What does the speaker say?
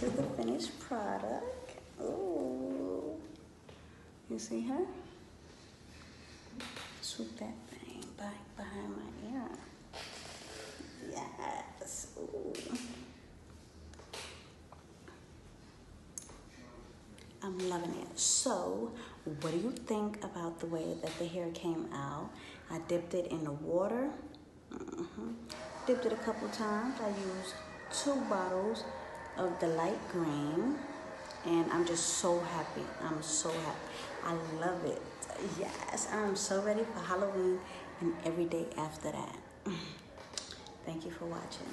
this the finished product. Ooh. You see her? Swoop that thing back behind my ear. Yes. Ooh. I'm loving it. So, what do you think about the way that the hair came out? I dipped it in the water. Mm -hmm. Dipped it a couple times. I used two bottles of the light green. And I'm just so happy. I'm so happy. I love it. Yes, I'm so ready for Halloween and every day after that. Thank you for watching.